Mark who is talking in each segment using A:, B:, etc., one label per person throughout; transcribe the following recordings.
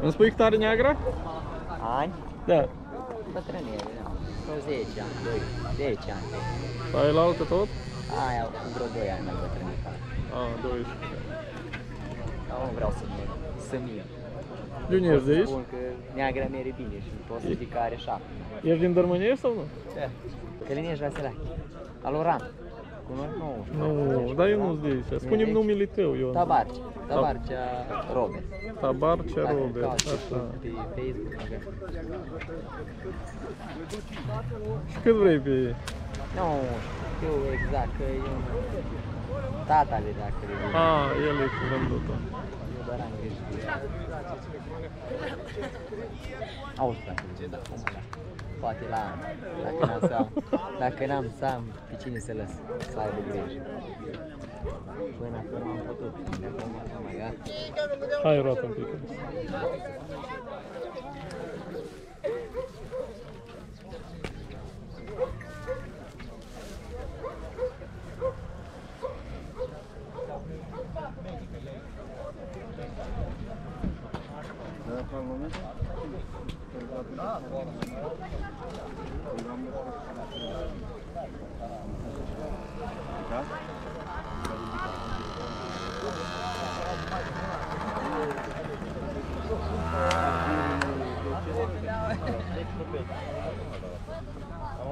A: Îmi spui
B: cât are neagra?
A: Ani?
B: Da.
A: Bătrânire, nu. Vreo 10 ani, 2, 10 ani.
B: Aia la altă tot?
A: Aia cu vreo 2 ani mai bătrânică.
B: A, 12.
A: Dar vreau să mă
B: să mie. De unde ești de aici?
A: Spun că neagra mere bine și pot să zic că are 7.
B: Ești din Dărmânești sau nu?
A: Da. Călinești Vasilache. Aloran. Cunoști? Nu. Nu, dar eu nu-s
B: de aici. Spune-mi numele tău, Ion.
A: Tabarce. Tabarcea Robert.
B: Tabarcea Dacă Robert, cauți așa.
A: Pe Facebook. mă găsești.
B: Și cât vrei pe ei?
A: Nu știu exact că e un tata de dacă le vine. A,
B: el e cu vândutul.
A: Eu doar am greșit. Auzi, dacă zice, da, cum da. Poate la an, dacă n-am să am, dacă n-am să am, pe cine să lăs, să aibă grijă. Până acum am putut, de acum nu mai gata.
B: Hai, roată un pic.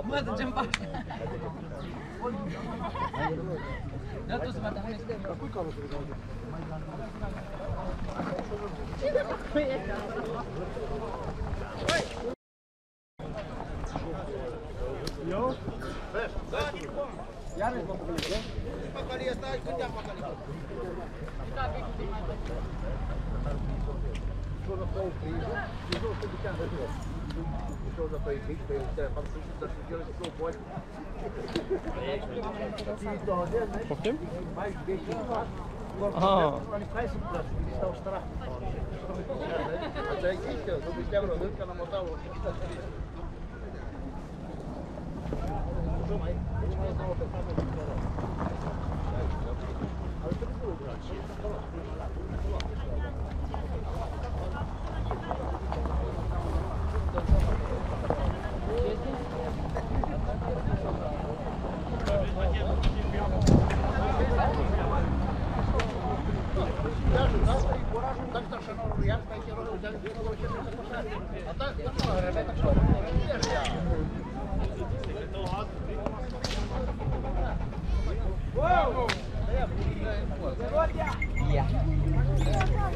C: Mata, ce-mi faci? Da, tu să mă dai. Dar cui calul să vă dau? Ce de făcut e?
B: Poftim? Aha. Whoa!
A: Ia.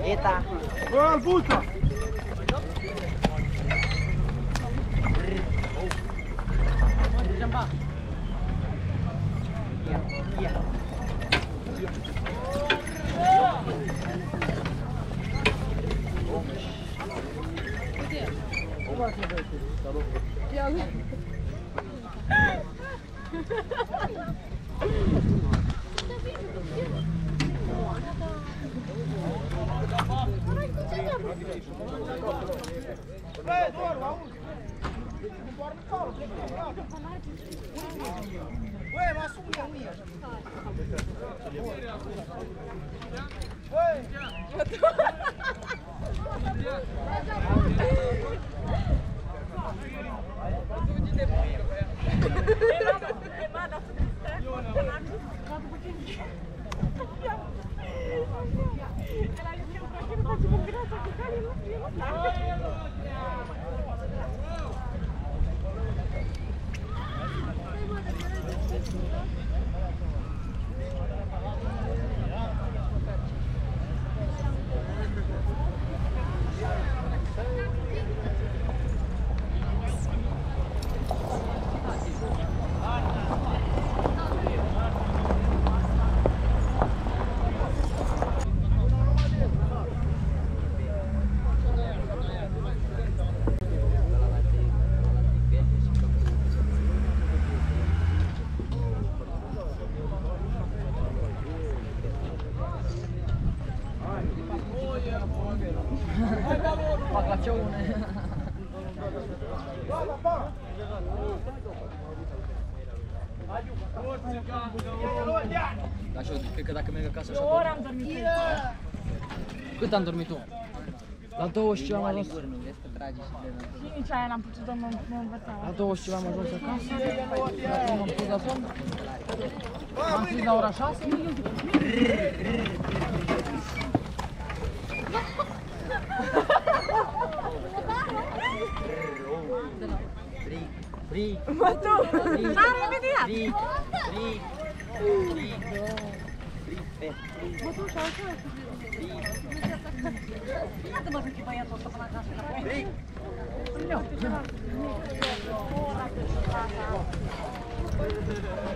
A: Eita. Gol, puta. Jambá. Tá louco? Tiago. Ué, mas subiu a minha. Ué! Oh.
C: Da, și eu zic, cred că dacă merg acasă așa... O oră am dormit. Cât am dormit tu? La 20
A: am ajuns. Și nici aia n-am putut, mă învăța.
C: La 20 am ajuns acasă.
A: Acum am pus la somn.
C: Am prins la ora 6.
A: Ri. Matu. Sari ah, binti ya? Ri. Ri. Ri. Ri. Matu, kau. Ri. Ri. Ri. Ri. Ri. Ri. Ri. Ri. Ri.
C: Ri.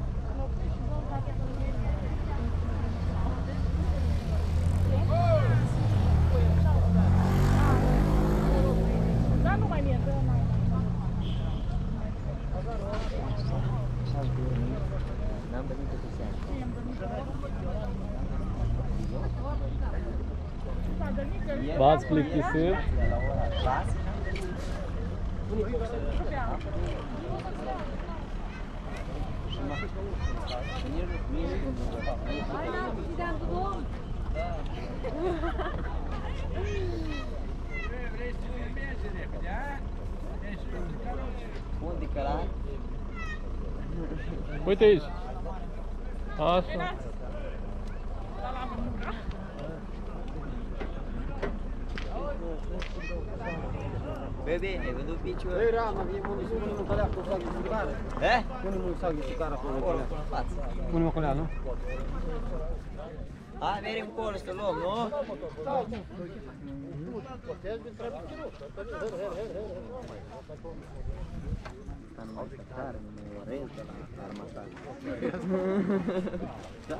A: La
B: ora
A: 6. Unde cărat?
B: Uite aici. Așa.
A: Bebe, ai vândut piciul? Ei, rama, e bun, spune-mă că lea, că fac țigară. Eh? Pune-mă un sac de țigară acolo, acolo, în față. Pune-mă colea, nu? A, merem cu ăla să luăm, nu? Asta nu mai tare, nu mă orez de la armata. Da.